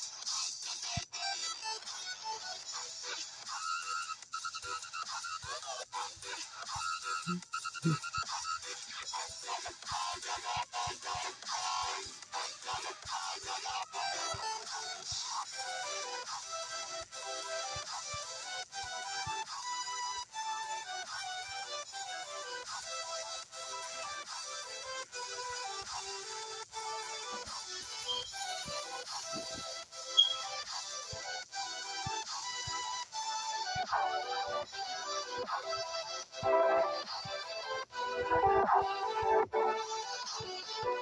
Thank you.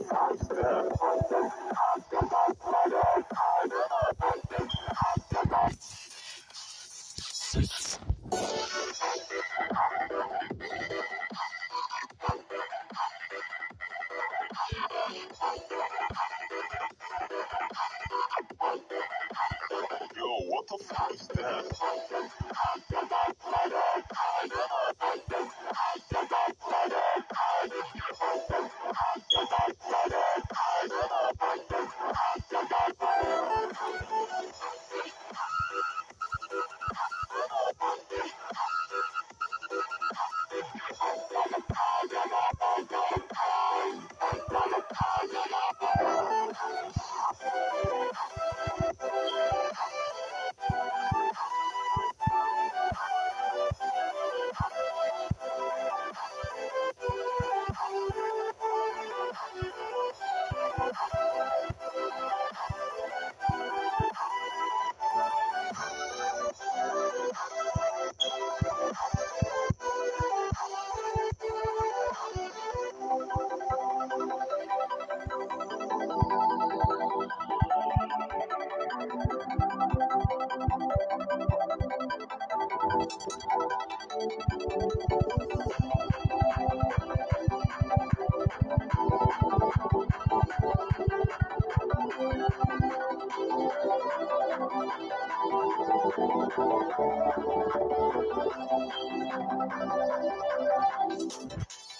Thank you. Thank you.